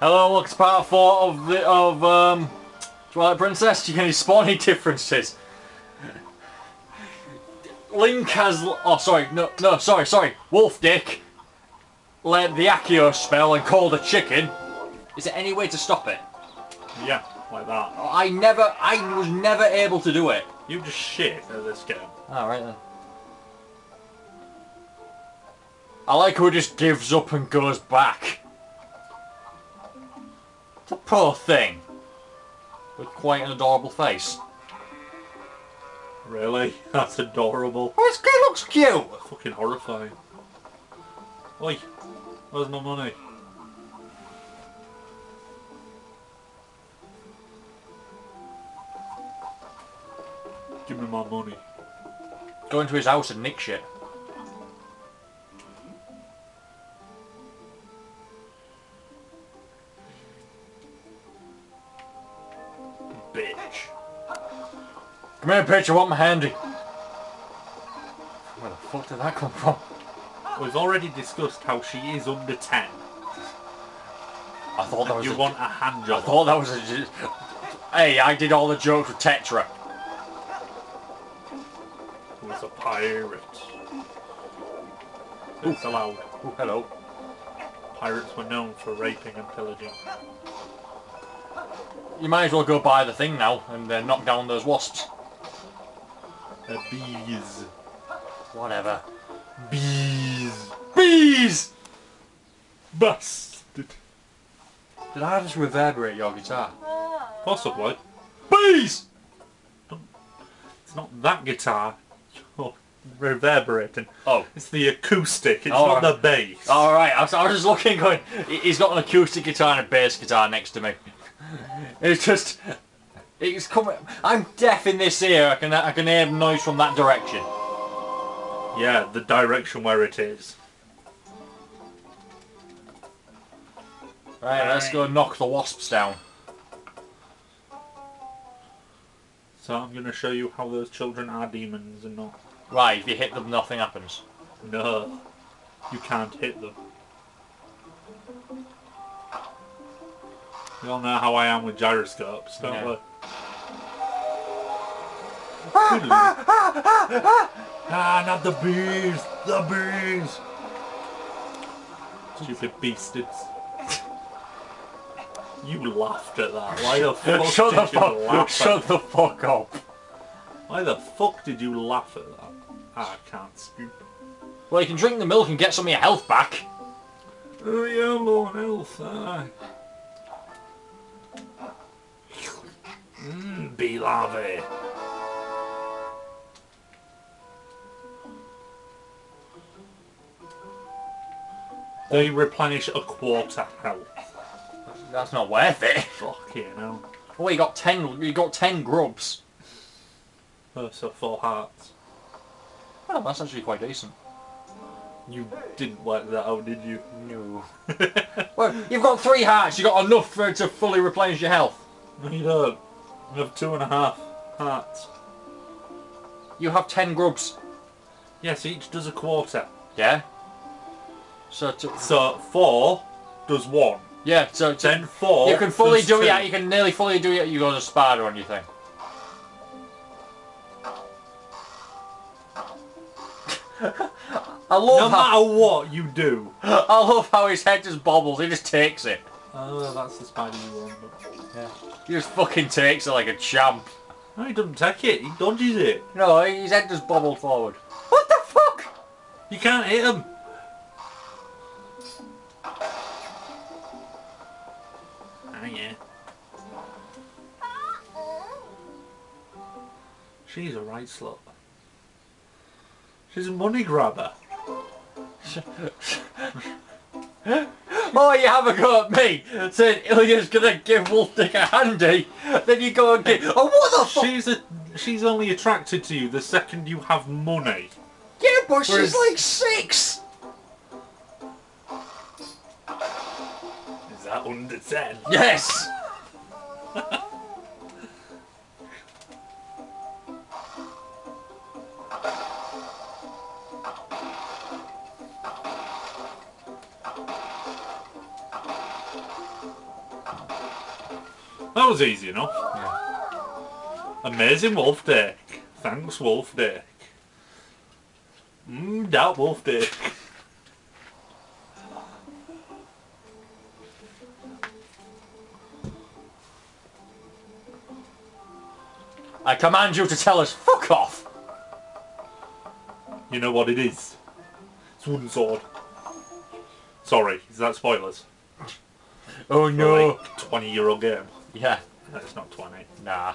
Hello, welcome to part four of the of um Twilight Princess. Do you spot any differences. Link has oh sorry no no sorry sorry Wolf Dick led the Accio spell and called a chicken. Is there any way to stop it? Yeah, like that. I never I was never able to do it. You just shit at this game. Alright then. I like who just gives up and goes back. The poor thing. With quite an adorable face. Really? That's adorable. Oh, this guy looks cute! Fucking horrifying. Oi, where's my money? Give me my money. Go into his house and nick shit. Bitch. Come here, bitch, I want my handy. Where the fuck did that come from? We've already discussed how she is under 10. I thought that was You a, want a hand job. I thought that was a... Hey, I did all the jokes with Tetra. Who is a pirate. It's allowed. Oh, hello. Pirates were known for raping and pillaging. You might as well go buy the thing now and uh, knock down those wasps. The bees. Whatever. Bees. Bees! Bastard. Did I just reverberate your guitar? Possibly. Bees! It's not that guitar. You're reverberating. Oh. It's the acoustic. It's Oh, not right. the bass. Alright, I was just looking going, he's got an acoustic guitar and a bass guitar next to me. It's just, it's coming, I'm deaf in this ear, I can, I can hear noise from that direction. Yeah, the direction where it is. Right, let's go knock the wasps down. So I'm going to show you how those children are demons and not. Right, if you hit them, nothing happens. No. You can't hit them. You all know how I am with gyroscopes, don't Yeah. we? ah, not the bees! The bees! Stupid beastards. You laughed at that. Why the fuck shut did the you fuck, laugh shut at the fuck up. Why the fuck did you laugh at that? I can't scoop. Well, you can drink the milk and get some of your health back. Oh yeah, Lord Elf, aye. Mmm, bee larvae. They replenish a quarter health. That's not worth it. Fucking hell. Well, you got ten, you got ten grubs. Oh, so four hearts. Oh, that's actually quite decent. You didn't work that out, did you? No. well, you've got three hearts. You got enough for to fully replenish your health. No, you don't. You have two and a half hearts. You have ten grubs. Yes, each does a quarter. Yeah. So to, So four does one. yeah, so to, Then four. you can fully do two. it. You can nearly fully do it. You got a spider on your thing. I love No matter what you do. I love how his head just bobbles. He just takes it. Oh, that's the spider you want. Yeah. He just fucking takes it like a champ. No, he doesn't take it. He dodges it. No, his head just bobbled forward. What the fuck? You can't hit him. Oh yeah. She's a right slut. She's a money grabber. Oh, you have a go at me, saying oh, Ilia's gonna give Wolfdick a handy. Then you go and get. Oh, what the fuck? She's a she's only attracted to you the second you have money. Yeah, but Whereas- she's like six. Is that under ten? Yes. That was easy enough. Yeah. Amazing wolf dick. Thanks, wolf dick. Mmm, that wolf dick. I command you to tell us, fuck off! You know what it is? It's wooden sword. Sorry, is that spoilers? Oh For no! like 20 year old game. Yeah, No, it's not 20. nah.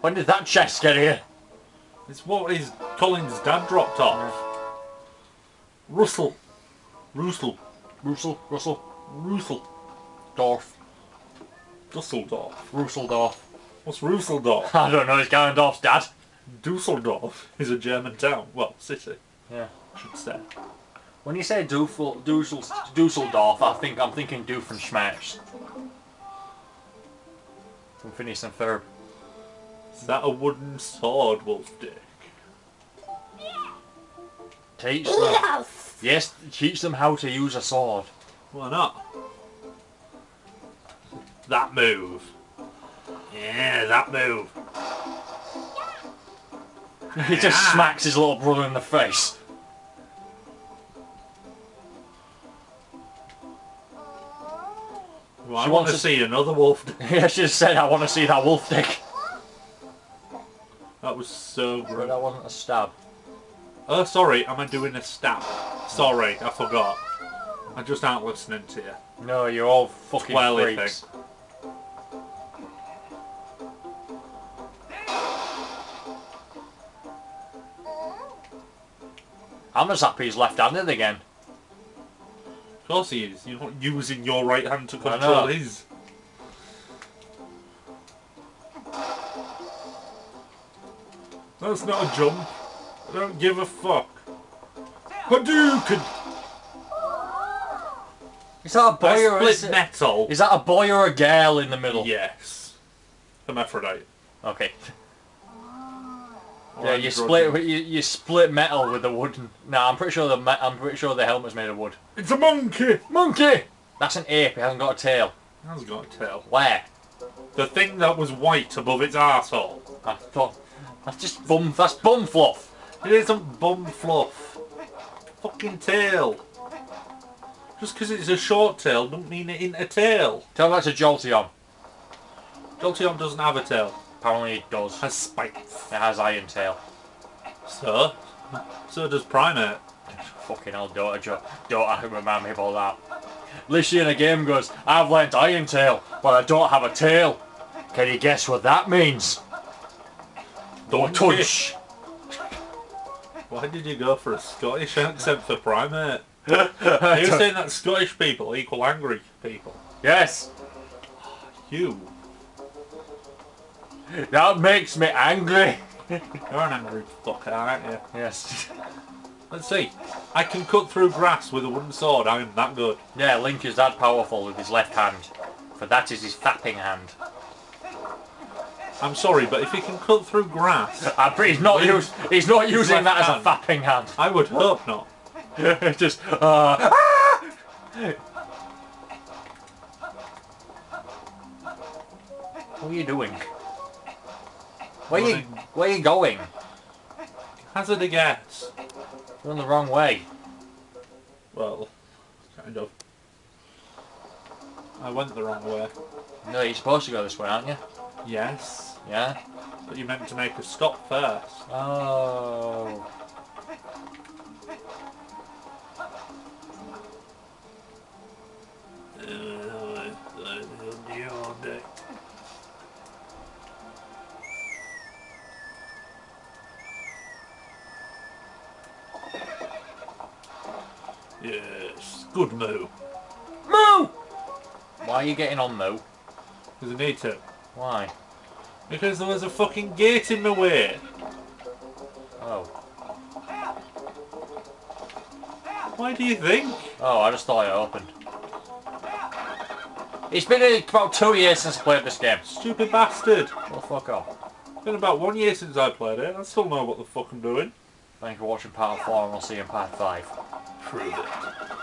When did that chest get here? It's what his Colin's dad dropped off. Russell. Russell. Russell, Russell, Russell. Dorf, Dusseldorf. Russeldorf. What's Russeldorf? I don't know, it's Ganondorf's dad. Dusseldorf is a German town. Well, city, Yeah. I should say. When you say Dusseldorf, I think I'm thinking Doofenshmirtz. From Phineas and Ferb. Is that a wooden sword, Wolf Dick? Teach them. Yes, teach them how to use a sword. Why not? That move. Yeah, that move. He just smacks his little brother in the face. Well, I She want wants to see another wolf dick. He just said, I want to see that wolf dick. That was so But great. that wasn't a stab. Oh, sorry, am I doing a stab? Sorry, I forgot. I just aren't listening to you. No, you're all fucking Twirly freaks. I'm as happy he's left-handed again. Of course he is. You're not using your right hand to I control his. That's not a jump. I don't give a fuck. Hadouken! Is that a boy I or is, split it- metal. is that a boy or a girl in the middle? Yes. Hermaphrodite. Okay. Yeah, you split you, you split metal with the wooden. No, I'm pretty sure the I'm pretty sure the helmet's made of wood. It's a monkey! Monkey. That's an ape. It hasn't got a tail. How's got a tail? Where? The thing that was white above its arsehole. I thought that's just bum. That's bum fluff. It isn't bum fluff. Fucking tail. Just because it's a short tail doesn't mean it ain't a tail. Tell that to Jolteon. Jolteon doesn't have a tail. Apparently it does. has spikes. It has iron tail. So? So does Primeape. Fucking hell, don't remind me about that. Lishi in a game goes, I've learnt iron tail, but I don't have a tail. Can you guess what that means? Don't touch. Why did you go for a Scottish accent for Primeape? Are you saying that Scottish people equal angry people? yes, You. That makes me angry. You're an angry fucker, aren't you? Yes. Let's see. I can cut through grass with a wooden sword. I am that good. Yeah, Link is that powerful with his left hand, for that is his fapping hand. I'm sorry, but if he can cut through grass, I'm pretty, he's not, use, he's not using that as a fapping hand. I would hope not. Just, uh, ah! What are you doing? Where you, Running. where you going? Hazard a guess. You're on the wrong way. Well, kind of. I went the wrong way. No, you're supposed to go this way, aren't you? Yes, Yeah? but you meant to make a stop first. Oh. Yes, good move. Moo! Why are you getting on, Moo? Because I need to. Why? Because there was a fucking gate in the way. Oh. Why do you think? Oh, I just thought it opened. It's been about two years since I played this game. Stupid bastard. Well, fuck off. It's been about one year since I played it. I still know what the fuck I'm doing. Thank you for watching part 4 and we'll see you in part 5. Prove it.